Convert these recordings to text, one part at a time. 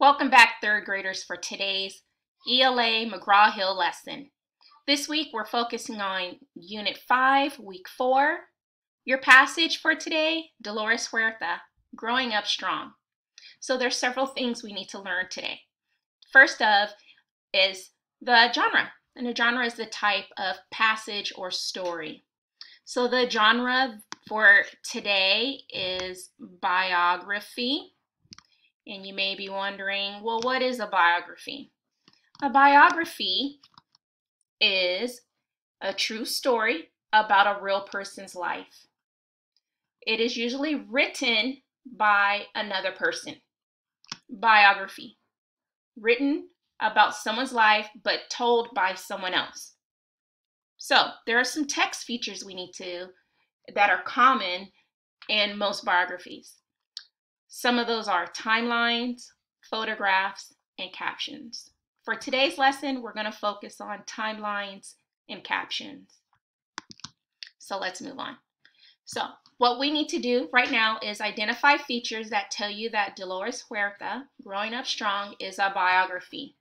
Welcome back, third graders, for today's ELA McGraw-Hill lesson. This week, we're focusing on Unit 5, Week 4. Your passage for today, Dolores Huerta, Growing Up Strong. So there's several things we need to learn today. First of is the genre. And a genre is the type of passage or story. So the genre for today is biography and you may be wondering, well, what is a biography? A biography is a true story about a real person's life. It is usually written by another person. Biography. Written about someone's life, but told by someone else. So there are some text features we need to that are common in most biographies. Some of those are timelines, photographs, and captions. For today's lesson, we're going to focus on timelines and captions. So let's move on. So what we need to do right now is identify features that tell you that Dolores Huerta, Growing Up Strong, is a biography.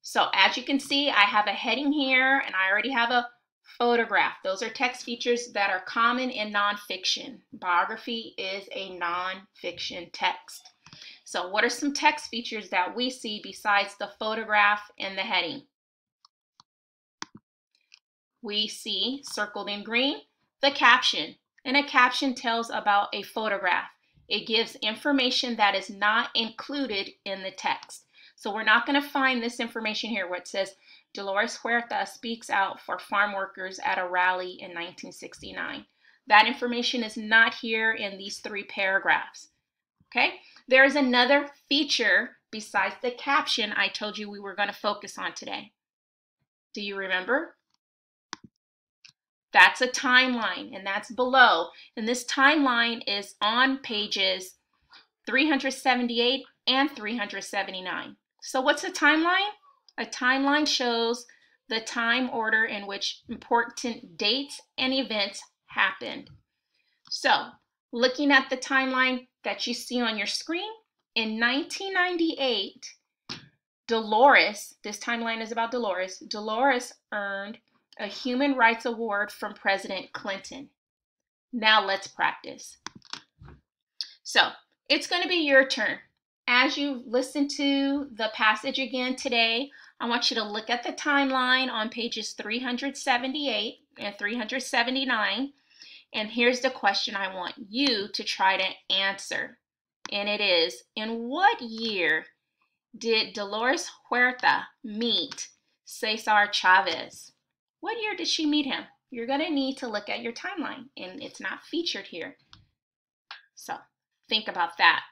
So as you can see, I have a heading here and I already have a Photograph. Those are text features that are common in nonfiction. Biography is a nonfiction text. So what are some text features that we see besides the photograph and the heading? We see, circled in green, the caption. And a caption tells about a photograph. It gives information that is not included in the text. So we're not going to find this information here where it says Dolores Huerta speaks out for farm workers at a rally in 1969. That information is not here in these three paragraphs. Okay, there is another feature besides the caption I told you we were going to focus on today. Do you remember? That's a timeline, and that's below. And this timeline is on pages 378 and 379. So what's a timeline? A timeline shows the time order in which important dates and events happened. So, looking at the timeline that you see on your screen, in 1998, Dolores, this timeline is about Dolores, Dolores earned a Human Rights Award from President Clinton. Now let's practice. So, it's going to be your turn. As you listen to the passage again today, I want you to look at the timeline on pages 378 and 379. And here's the question I want you to try to answer. And it is, in what year did Dolores Huerta meet Cesar Chavez? What year did she meet him? You're going to need to look at your timeline, and it's not featured here. So think about that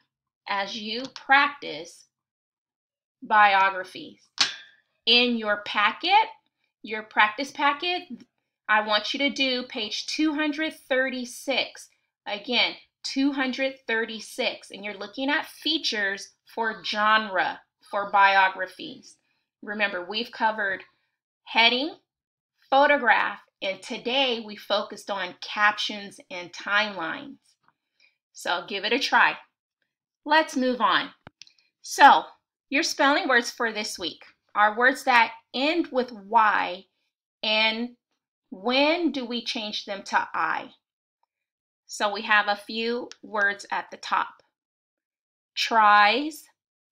as you practice biographies in your packet, your practice packet, I want you to do page 236. Again, 236. And you're looking at features for genre for biographies. Remember, we've covered heading, photograph, and today we focused on captions and timelines. So give it a try. Let's move on. So, your spelling words for this week are words that end with Y and when do we change them to I? So we have a few words at the top. Tries,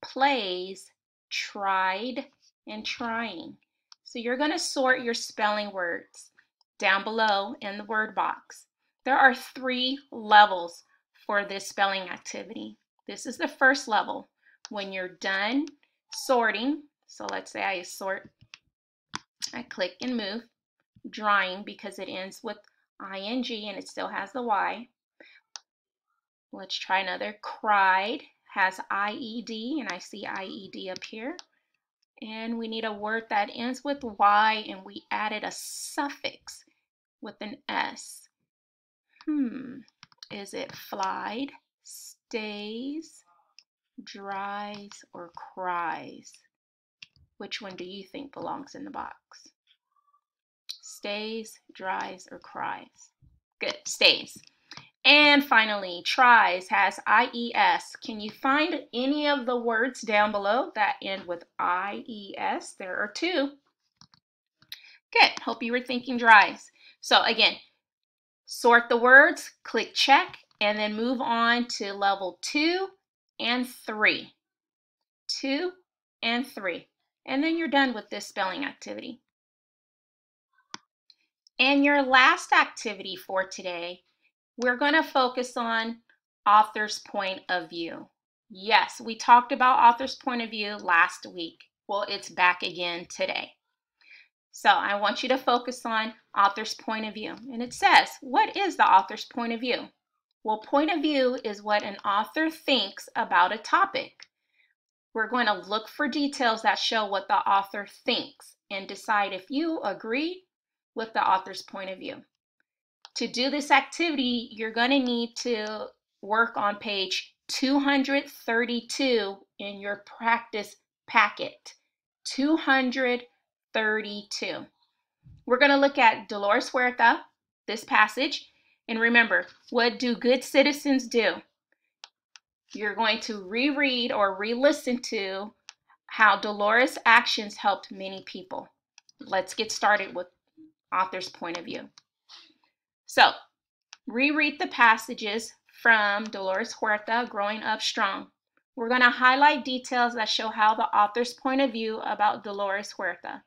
plays, tried, and trying. So you're going to sort your spelling words down below in the word box. There are three levels for this spelling activity. This is the first level. When you're done sorting, so let's say I sort, I click and move, drawing because it ends with ing and it still has the y. Let's try another. Cried has IED and I see IED up here. And we need a word that ends with Y and we added a suffix with an S. Hmm, is it flied, stays, dries, or cries? Which one do you think belongs in the box? Stays, dries, or cries? Good, stays. And finally, tries has IES. Can you find any of the words down below that end with IES? There are two. Good. Hope you were thinking dries. So again, sort the words, click check, and then move on to level two and three. Two and three. And then you're done with this spelling activity. And your last activity for today we're going to focus on author's point of view. Yes, we talked about author's point of view last week. Well, it's back again today. So I want you to focus on author's point of view. And it says, what is the author's point of view? Well, point of view is what an author thinks about a topic. We're going to look for details that show what the author thinks and decide if you agree with the author's point of view. To do this activity, you're going to need to work on page 232 in your practice packet. 232. We're going to look at Dolores Huerta, this passage. And remember, what do good citizens do? You're going to reread or re listen to how Dolores' actions helped many people. Let's get started with author's point of view. So, reread the passages from Dolores Huerta, Growing Up Strong. We're going to highlight details that show how the author's point of view about Dolores Huerta.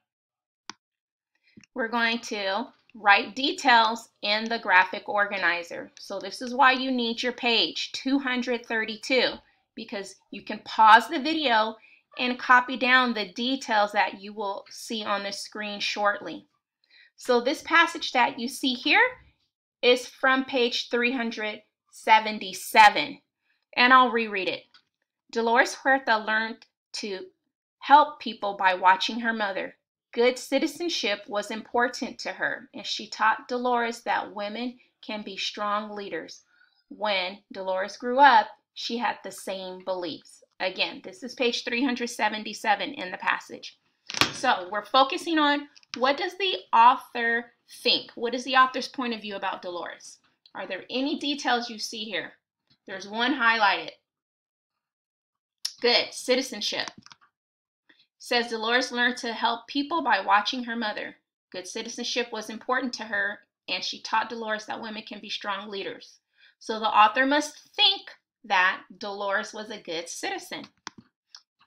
We're going to write details in the graphic organizer. So this is why you need your page 232 because you can pause the video and copy down the details that you will see on the screen shortly. So this passage that you see here is from page 377, and I'll reread it. Dolores Huerta learned to help people by watching her mother. Good citizenship was important to her, and she taught Dolores that women can be strong leaders. When Dolores grew up, she had the same beliefs. Again, this is page 377 in the passage. So we're focusing on what does the author think? What is the author's point of view about Dolores? Are there any details you see here? There's one highlighted. Good. Citizenship. Says Dolores learned to help people by watching her mother. Good citizenship was important to her, and she taught Dolores that women can be strong leaders. So the author must think that Dolores was a good citizen.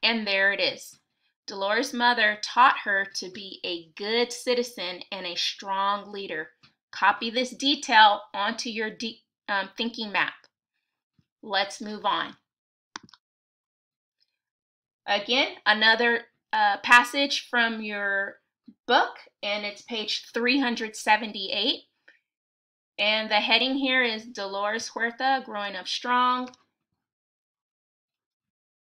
And there it is. Dolores' mother taught her to be a good citizen and a strong leader. Copy this detail onto your de um, thinking map. Let's move on. Again, another uh, passage from your book, and it's page 378. And the heading here is Dolores Huerta, Growing Up Strong.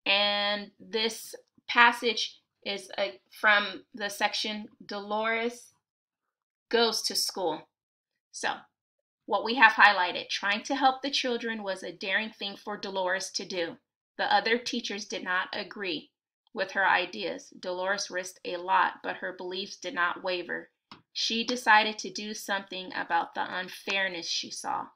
And this passage is a, from the section Dolores goes to school. So, what we have highlighted, trying to help the children was a daring thing for Dolores to do. The other teachers did not agree with her ideas. Dolores risked a lot, but her beliefs did not waver. She decided to do something about the unfairness she saw.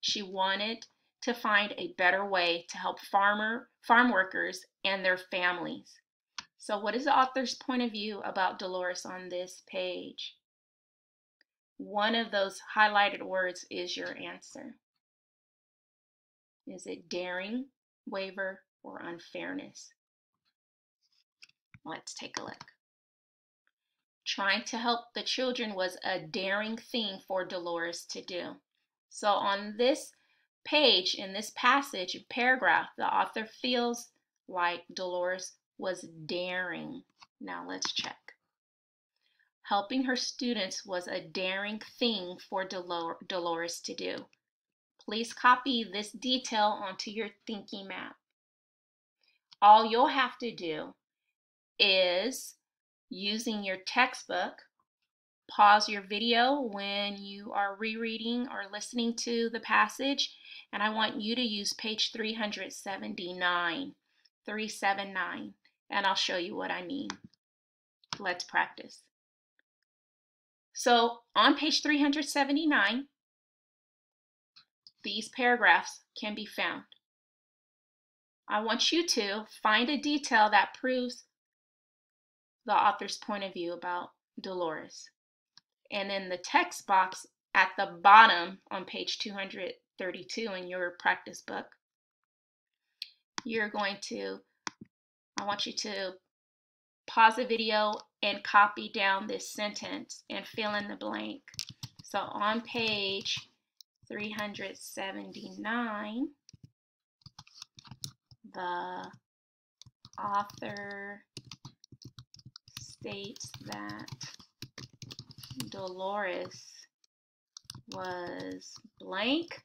She wanted to find a better way to help farmer farm workers and their families. So what is the author's point of view about Dolores on this page? One of those highlighted words is your answer. Is it daring, waver, or unfairness? Let's take a look. Trying to help the children was a daring thing for Dolores to do. So on this page, in this passage, paragraph, the author feels like Dolores was daring. Now let's check. Helping her students was a daring thing for Dolor Dolores to do. Please copy this detail onto your thinking map. All you'll have to do is using your textbook, pause your video when you are rereading or listening to the passage, and I want you to use page 379. 379 and I'll show you what I mean. Let's practice. So on page 379, these paragraphs can be found. I want you to find a detail that proves the author's point of view about Dolores. And in the text box at the bottom on page 232 in your practice book, you're going to, I want you to pause the video and copy down this sentence and fill in the blank. So on page 379, the author states that Dolores was blank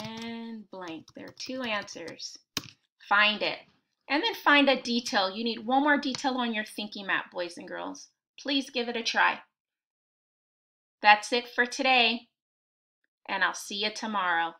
and blank. There are two answers. Find it. And then find a detail. You need one more detail on your thinking map, boys and girls. Please give it a try. That's it for today, and I'll see you tomorrow.